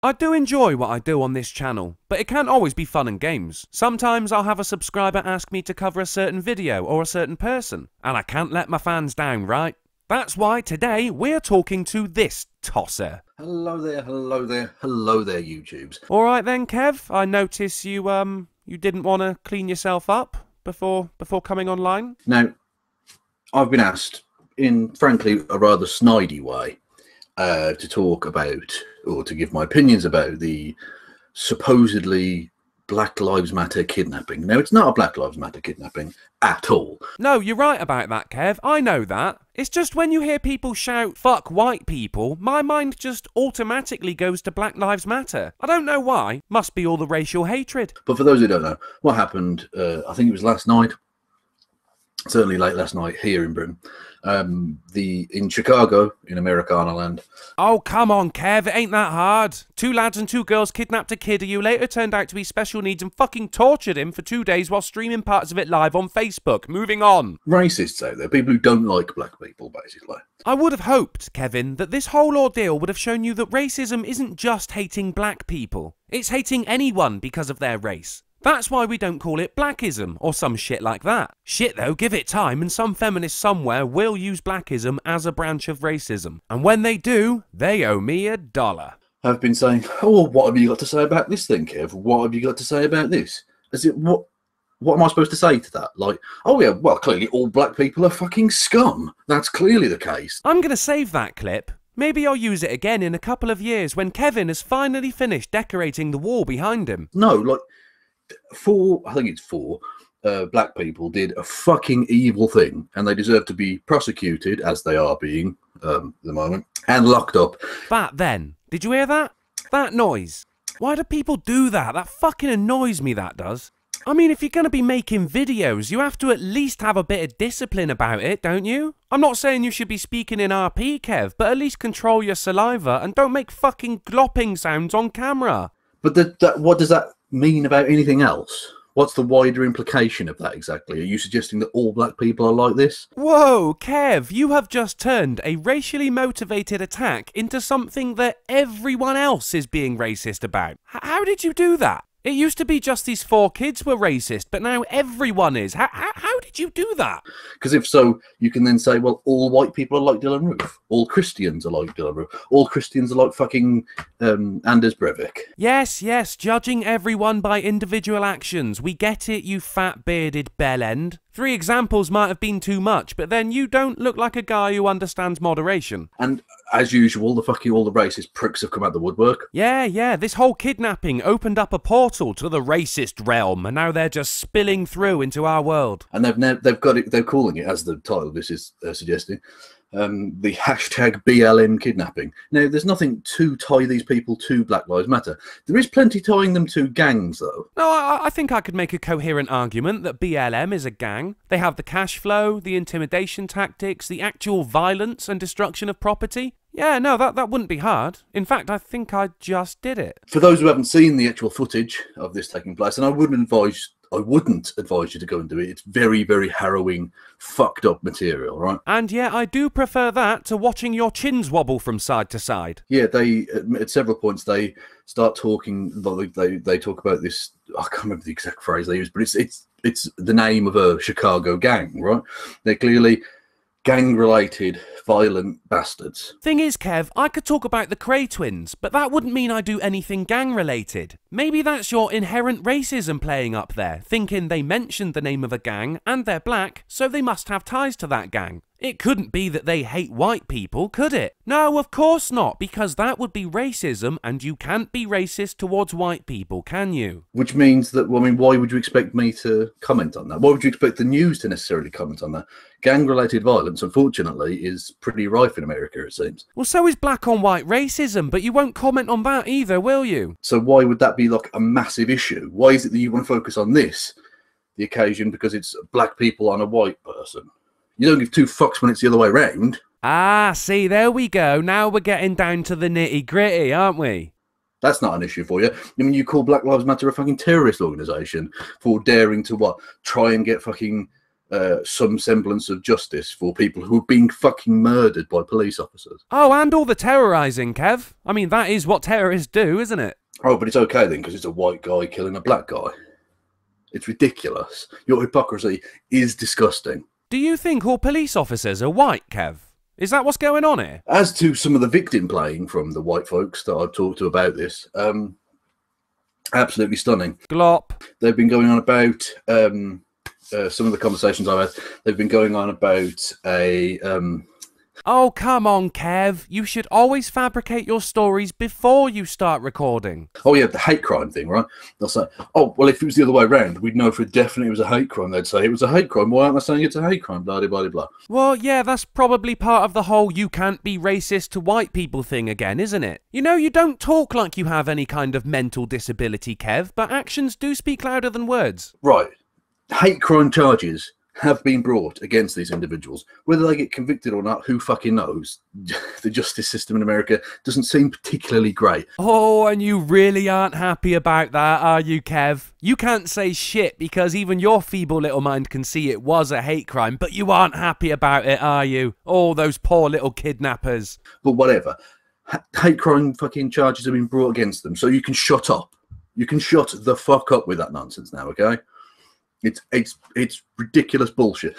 I do enjoy what I do on this channel, but it can't always be fun and games. Sometimes I'll have a subscriber ask me to cover a certain video or a certain person, and I can't let my fans down, right? That's why today we're talking to this tosser. Hello there, hello there, hello there, YouTubes. Alright then, Kev, I notice you, um, you didn't want to clean yourself up before, before coming online? Now, I've been asked, in frankly a rather snidey way, uh, to talk about or to give my opinions about the supposedly Black Lives Matter kidnapping. Now, it's not a Black Lives Matter kidnapping at all. No, you're right about that, Kev. I know that. It's just when you hear people shout, fuck white people, my mind just automatically goes to Black Lives Matter. I don't know why. Must be all the racial hatred. But for those who don't know, what happened, uh, I think it was last night, certainly late last night here in Britain, um, the in Chicago in Americana land. Oh, come on, Kev, it ain't that hard. Two lads and two girls kidnapped a kid who later turned out to be special needs and fucking tortured him for two days while streaming parts of it live on Facebook. Moving on. Racists out there, people who don't like black people, basically. I would have hoped, Kevin, that this whole ordeal would have shown you that racism isn't just hating black people. It's hating anyone because of their race. That's why we don't call it blackism or some shit like that. Shit though, give it time and some feminist somewhere will use blackism as a branch of racism. And when they do, they owe me a dollar. I've been saying, oh, what have you got to say about this thing, Kev? What have you got to say about this? Is it what? What am I supposed to say to that? Like, oh yeah, well, clearly all black people are fucking scum. That's clearly the case. I'm gonna save that clip. Maybe I'll use it again in a couple of years when Kevin has finally finished decorating the wall behind him. No, like four, I think it's four, uh, black people did a fucking evil thing, and they deserve to be prosecuted, as they are being um, at the moment, and locked up. That then, did you hear that? That noise. Why do people do that? That fucking annoys me, that does. I mean, if you're going to be making videos, you have to at least have a bit of discipline about it, don't you? I'm not saying you should be speaking in RP, Kev, but at least control your saliva and don't make fucking glopping sounds on camera. But the, that, what does that mean about anything else? What's the wider implication of that exactly? Are you suggesting that all black people are like this? Whoa, Kev, you have just turned a racially motivated attack into something that everyone else is being racist about. H how did you do that? It used to be just these four kids were racist, but now everyone is. How, how, how did you do that? Because if so, you can then say, well, all white people are like Dylann Roof. All Christians are like Dylann Roof. All Christians are like fucking um, Anders Breivik. Yes, yes, judging everyone by individual actions. We get it, you fat bearded bellend. Three examples might have been too much, but then you don't look like a guy who understands moderation. And as usual, the fucking all the racist pricks have come out the woodwork. Yeah, yeah, this whole kidnapping opened up a portal to the racist realm, and now they're just spilling through into our world. And they've they've got it. They're calling it, as the title of this is uh, suggesting, um, the hashtag BLM kidnapping. Now, there's nothing to tie these people to Black Lives Matter. There is plenty tying them to gangs, though. No, I, I think I could make a coherent argument that BLM is a gang. They have the cash flow, the intimidation tactics, the actual violence and destruction of property. Yeah, no, that, that wouldn't be hard. In fact, I think I just did it. For those who haven't seen the actual footage of this taking place, and I wouldn't advise I wouldn't advise you to go and do it. It's very, very harrowing, fucked up material, right? And yeah, I do prefer that to watching your chins wobble from side to side. Yeah, they at several points they start talking. They they talk about this. I can't remember the exact phrase they use, but it's it's it's the name of a Chicago gang, right? They're clearly gang related violent bastards. Thing is, Kev, I could talk about the Kray twins, but that wouldn't mean I do anything gang related. Maybe that's your inherent racism playing up there, thinking they mentioned the name of a gang and they're black, so they must have ties to that gang. It couldn't be that they hate white people, could it? No, of course not, because that would be racism, and you can't be racist towards white people, can you? Which means that, well, I mean, why would you expect me to comment on that? Why would you expect the news to necessarily comment on that? Gang related violence, unfortunately, is pretty rife in America, it seems. Well, so is black on white racism, but you won't comment on that either, will you? So, why would that be like a massive issue? Why is it that you want to focus on this, the occasion, because it's black people on a white person? You don't give two fucks when it's the other way around. Ah, see, there we go. Now we're getting down to the nitty gritty, aren't we? That's not an issue for you. I mean, you call Black Lives Matter a fucking terrorist organization for daring to what? Try and get fucking uh, some semblance of justice for people who are being fucking murdered by police officers. Oh, and all the terrorising, Kev. I mean, that is what terrorists do, isn't it? Oh, but it's okay then because it's a white guy killing a black guy. It's ridiculous. Your hypocrisy is disgusting. Do you think all police officers are white, Kev? Is that what's going on here? As to some of the victim playing from the white folks that I've talked to about this, um, absolutely stunning. Glop. They've been going on about um, uh, some of the conversations I've had. They've been going on about a um, Oh, come on, Kev. You should always fabricate your stories before you start recording. oh yeah, the hate crime thing, right? They'll say, oh well, if it was the other way around, we'd know for definite it was a hate crime. They'd say it was a hate crime. Why aren't they saying it's a hate crime? Blah blah blah blah. Well, yeah, that's probably part of the whole you can't be racist to white people thing again, isn't it? You know, you don't talk like you have any kind of mental disability, Kev, but actions do speak louder than words. Right, hate crime charges have been brought against these individuals. Whether they get convicted or not, who fucking knows? the justice system in America doesn't seem particularly great. Oh, and you really aren't happy about that, are you, Kev? You can't say shit because even your feeble little mind can see it was a hate crime, but you aren't happy about it, are you? Oh, those poor little kidnappers. But whatever. Hate crime fucking charges have been brought against them. So you can shut up. You can shut the fuck up with that nonsense now, okay? It's it's it's ridiculous bullshit.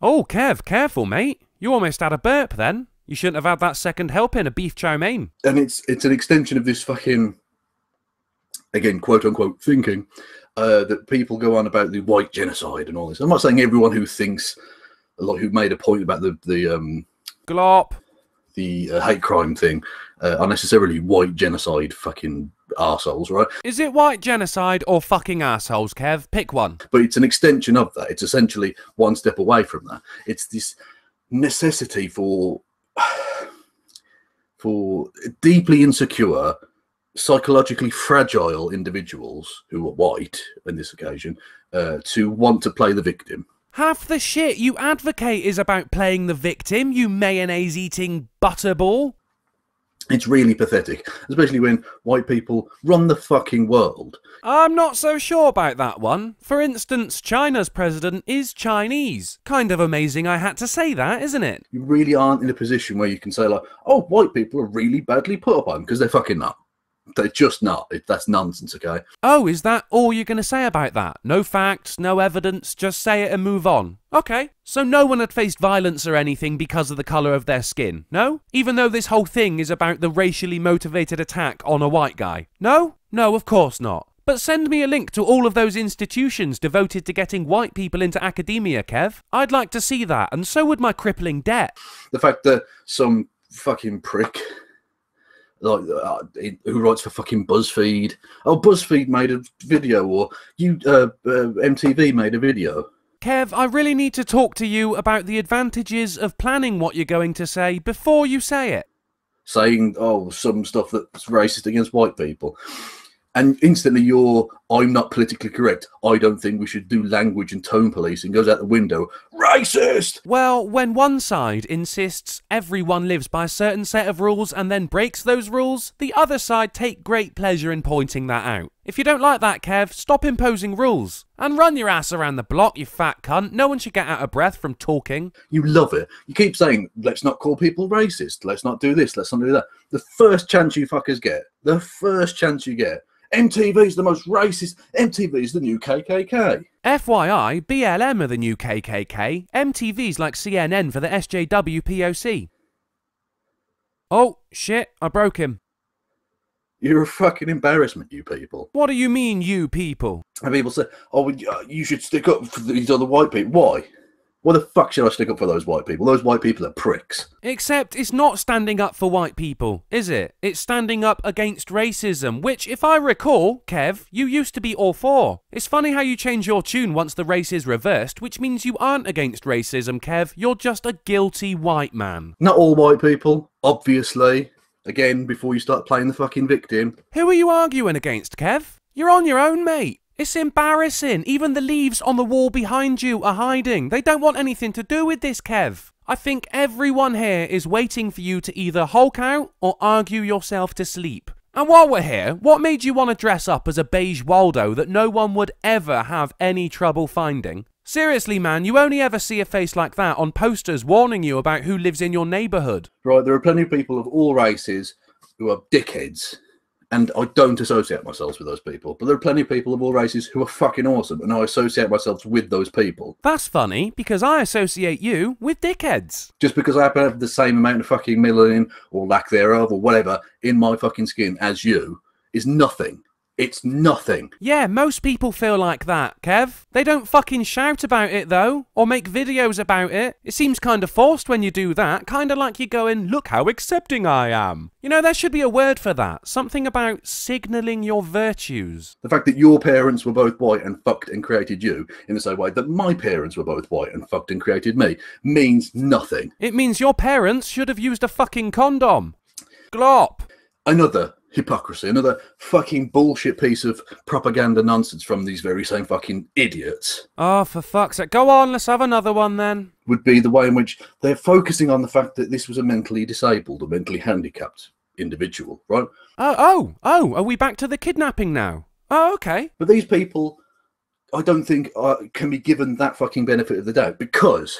Oh, Kev, careful, mate. You almost had a burp then. You shouldn't have had that second helping of beef chow mein. And it's it's an extension of this fucking again, quote unquote thinking, uh, that people go on about the white genocide and all this. I'm not saying everyone who thinks a lot who made a point about the the um Glop. The uh, hate crime thing uh, are necessarily white genocide fucking assholes, right? Is it white genocide or fucking assholes, Kev? Pick one. But it's an extension of that. It's essentially one step away from that. It's this necessity for for deeply insecure, psychologically fragile individuals who are white in this occasion uh, to want to play the victim. Half the shit you advocate is about playing the victim, you mayonnaise eating butterball. It's really pathetic, especially when white people run the fucking world. I'm not so sure about that one. For instance, China's president is Chinese. Kind of amazing I had to say that, isn't it? You really aren't in a position where you can say like, "Oh, white people are really badly put upon," because they're fucking not. They're just not. That's nonsense. Okay. Oh, is that all you're going to say about that? No facts, no evidence, just say it and move on. Okay, so no one had faced violence or anything because of the colour of their skin, no? Even though this whole thing is about the racially motivated attack on a white guy. No? No, of course not. But send me a link to all of those institutions devoted to getting white people into academia, Kev. I'd like to see that, and so would my crippling debt. The fact that some fucking prick. Like uh, who writes for fucking BuzzFeed? Oh, BuzzFeed made a video, or you uh, uh, MTV made a video. Kev, I really need to talk to you about the advantages of planning what you're going to say before you say it. saying oh some stuff that's racist against white people and instantly you're i'm not politically correct. I don't think we should do language and tone policing. Goes out the window. Racist! Well, when one side insists everyone lives by a certain set of rules and then breaks those rules, the other side take great pleasure in pointing that out. If you don't like that, Kev, stop imposing rules. And run your ass around the block, you fat cunt. No one should get out of breath from talking. you love it you keep saying let's not call people racist let's not do this let's not do that the first chance you fuckers get the first chance you get MTV's the most racist MTV's the new kkk FYI, BLM are the new KKK. MTV's like CNN for the SJW POC. Oh, shit, I broke him. You're a fucking embarrassment you people What do you mean, you people? and people say oh uh, you should stick up for these other white people why why the fuck should i stick up for those white people those white people are pricks Except it's not standing up for white people, is it? It's standing up against racism, which, if I recall, Kev, you used to be all for. It's funny how you change your tune once the race is reversed, which means you aren't against racism, Kev. You're just a guilty white man. Not all white people, obviously. Again, before you start playing the fucking victim. Who are you arguing against, Kev? You're on your own, mate. It's embarrassing. Even the leaves on the wall behind you are hiding. They don't want anything to do with this, Kev. I think everyone here is waiting for you to either hulk out or argue yourself to sleep. And while we're here, what made you want to dress up as a beige Waldo that no one would ever have any trouble finding? Seriously, man, you only ever see a face like that on posters warning you about who lives in your neighbourhood. Right, there are plenty of people of all races who are dickheads, and I don't associate myself with those people. But there are plenty of people of all races who are fucking awesome, and I associate myself with those people. That's funny because I associate you with dickheads. Just because I happen to have the same amount of fucking melanin or lack thereof or whatever in my fucking skin as you is nothing. It's nothing. Yeah, most people feel like that, Kev. They don't fucking shout about it though, or make videos about it. It seems kinda forced when you do that, kinda like you're going, look how accepting I am. You know, there should be a word for that. Something about signalling your virtues. The fact that your parents were both white and fucked and created you in the same way that my parents were both white and fucked and created me means nothing. It means your parents should have used a fucking condom. Glop. Another hypocrisy, another fucking bullshit piece of propaganda nonsense from these very same fucking idiots Oh, for fuck's sake. Go on, let's have another one then. would be the way in which they're focusing on the fact that this was a mentally disabled or mentally handicapped individual, right? Oh, oh, oh, are we back to the kidnapping now? Oh, okay. But these people, I don't think uh, can be given that fucking benefit of the doubt because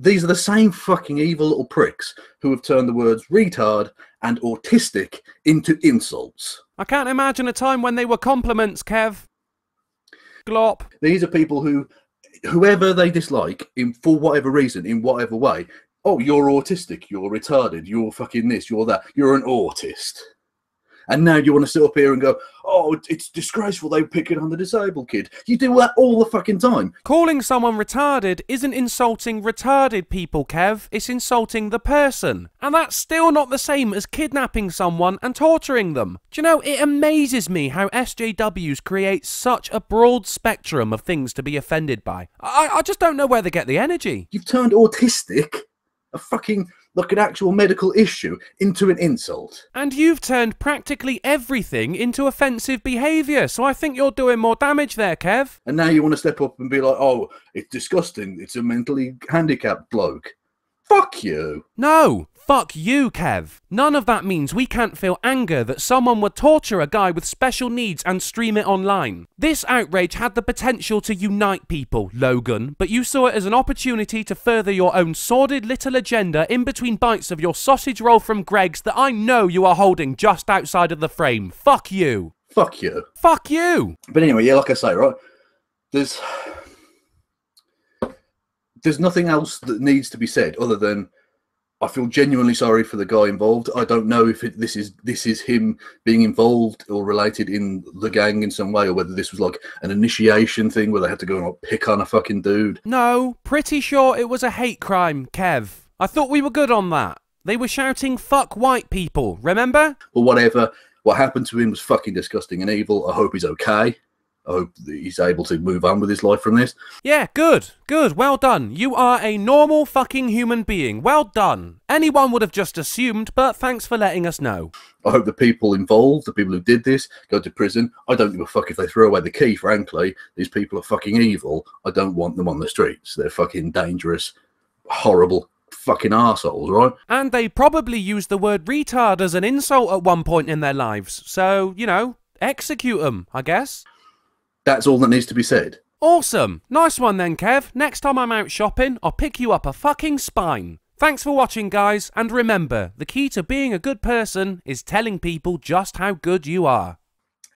these are the same fucking evil little pricks who have turned the words retard and autistic into insults. I can't imagine a time when they were compliments, Kev. Glop. These are people who, whoever they dislike, in for whatever reason, in whatever way, oh, you're autistic, you're retarded, you're fucking this, you're that, you're an autist. And now you want to sit up here and go, oh, it's disgraceful they pick it on the disabled kid. You do that all the fucking time. Calling someone retarded isn't insulting retarded people, Kev. It's insulting the person. And that's still not the same as kidnapping someone and torturing them. Do you know, it amazes me how SJWs create such a broad spectrum of things to be offended by. I, I just don't know where they get the energy. You've turned autistic, a fucking, like an actual medical issue, into an insult. And you've turned practically everything into offensive behaviour, so I think you're doing more damage there, Kev. And now you want to step up and be like, oh, it's disgusting. It's a mentally handicapped bloke. Fuck you. No, fuck you, Kev. None of that means we can't feel anger that someone would torture a guy with special needs and stream it online. This outrage had the potential to unite people, Logan, but you saw it as an opportunity to further your own sordid little agenda in between bites of your sausage roll from Greggs that I know you are holding just outside of the frame. Fuck you. Fuck you. Fuck you. But anyway, yeah, like I say, right, there's there's nothing else that needs to be said other than I feel genuinely sorry for the guy involved. I don't know if it, this is this is him being involved or related in the gang in some way, or whether this was like an initiation thing where they had to go and like, pick on a fucking dude. No, pretty sure it was a hate crime, Kev. I thought we were good on that. They were shouting fuck white people, remember? Well, whatever. What happened to him was fucking disgusting and evil. I hope he's okay. I hope that he's able to move on with his life from this. Yeah, good, good, well done. You are a normal fucking human being. Well done. Anyone would have just assumed, but thanks for letting us know. I hope the people involved, the people who did this, go to prison. I don't give a fuck if they throw away the key, frankly. These people are fucking evil. I don't want them on the streets. They're fucking dangerous, horrible fucking assholes, right? And they probably used the word retard as an insult at one point in their lives. So, you know, execute them, I guess. That's all that needs to be said. Awesome. Nice one then, Kev. Next time I'm out shopping, I'll pick you up a fucking spine. Thanks for watching, guys, and remember, the key to being a good person is telling people just how good you are.